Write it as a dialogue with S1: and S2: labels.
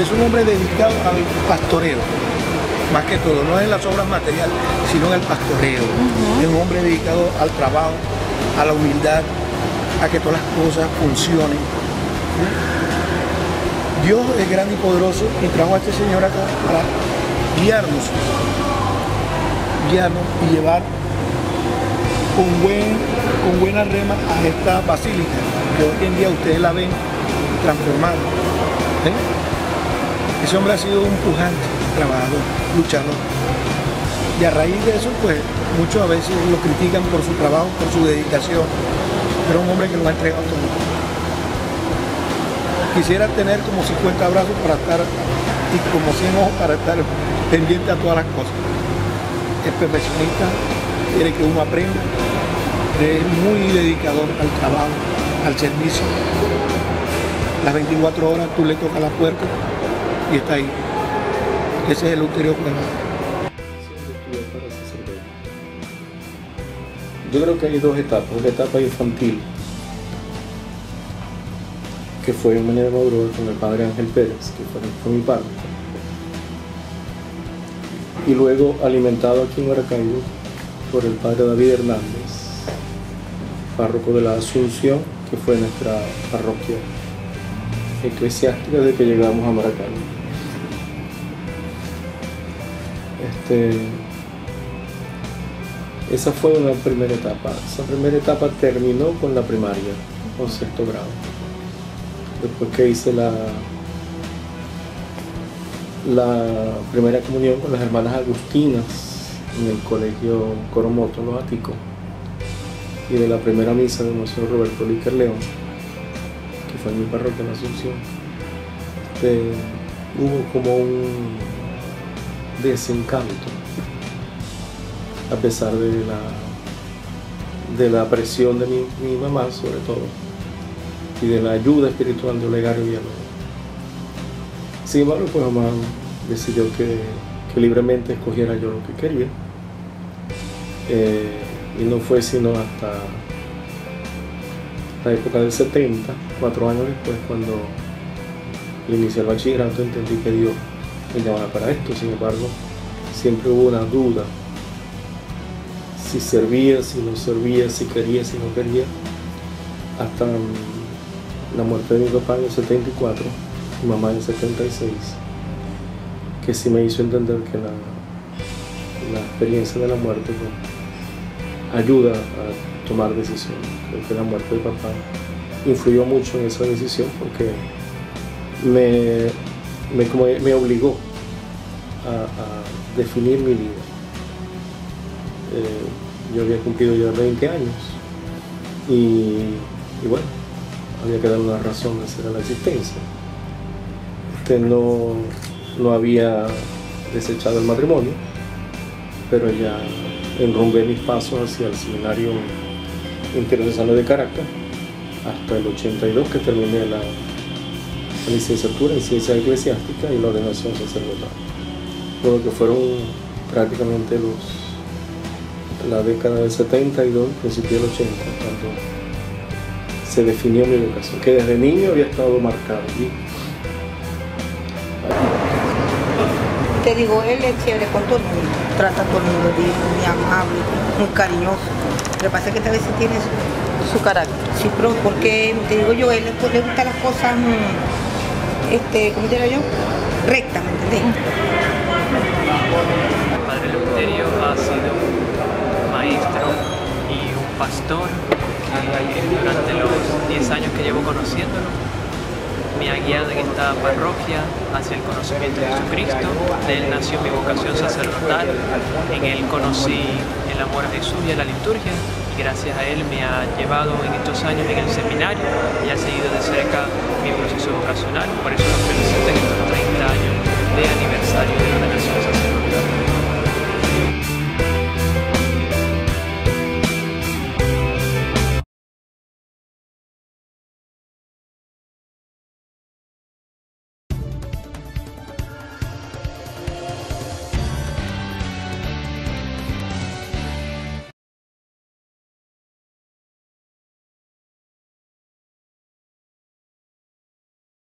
S1: es un hombre dedicado al pastoreo, más que todo, no en las obras materiales, sino en el pastoreo. Es un hombre dedicado al trabajo, a la humildad, a que todas las cosas funcionen. Dios es grande y poderoso y trajo a este Señor acá para guiarnos, guiarnos y llevar con, buen, con buena rema a esta basílica, que hoy en día ustedes la ven transformada. ¿eh? Ese hombre ha sido un pujante, trabajador, luchador. Y a raíz de eso, pues, muchos a veces lo critican por su trabajo, por su dedicación, pero un hombre que lo ha entregado todo. Quisiera tener como 50 brazos para estar y como 100 ojos para estar pendiente a todas las cosas. Es perfeccionista, quiere que uno aprenda, es muy dedicador al trabajo, al servicio. Las 24 horas tú le tocas la puerta y está ahí. Ese es el ulterior cuidado.
S2: Yo creo que hay dos etapas. Una etapa infantil, que fue en manera madura con el padre Ángel Pérez, que fue, mi padre. Y luego alimentado aquí en Maracaibo por el padre David Hernández, párroco de la Asunción, que fue nuestra parroquia eclesiástica desde que llegamos a Maracaibo. Este, esa fue una primera etapa. Esa primera etapa terminó con la primaria, con sexto grado. Después que hice la, la primera comunión con las hermanas agustinas en el colegio Coromoto, Los Aticos, y de la primera misa de nuestro Roberto Líquer León, que fue en mi parroquia en Asunción, este, hubo como un desencanto a pesar de la, de la presión de mi, mamá sobre todo y de la ayuda espiritual de Olegario Villalobos. Sin embargo, pues mamá decidió que, libremente escogiera yo lo que quería. Eh, y no fue sino hasta la época del 70, cuatro años después, cuando inicié el bachillerato, entendí que Dios llamaba para esto. Sin embargo, siempre hubo una duda si servía, si no servía, si quería, si no quería, hasta la muerte de mi papá en el 74, mi mamá en el 76, que sí me hizo entender que la, la experiencia de la muerte pues, ayuda a tomar decisiones. Creo que la muerte de papá influyó mucho en esa decisión porque me, me, me obligó a, definir mi vida. Eh, yo había cumplido ya 20 años y, bueno, había que dar una razón de a la existencia. Este no, no había desechado el matrimonio, pero ya enrumbé mis pasos hacia el seminario internacional de Caracas hasta el 82 que terminé la, licenciatura en ciencia eclesiástica y la ordenación sacerdotal. Bueno, que fueron prácticamente los la década del 72, principio del 80, cuando se definió mi vocación, que desde niño había estado marcado.
S3: Te digo, él es chévere con todo el mundo, trata a todo el mundo bien, muy amable, muy cariñoso. Lo que pasa es que a veces tiene su, carácter. Sí, pero porque, te digo yo, él le, gustan las cosas, mm, este, ¿cómo diría yo? Rectas, ¿me entendés?
S4: Padre Leuterio ha sido maestro y un pastor que durante los 10 años que llevo conociéndolo me ha guiado en esta parroquia hacia el conocimiento de Jesucristo. De él nació mi vocación sacerdotal, en él conocí el amor a Jesús y a la liturgia y gracias a él me ha llevado en estos años en el seminario y ha seguido de cerca mi proceso vocacional. Por eso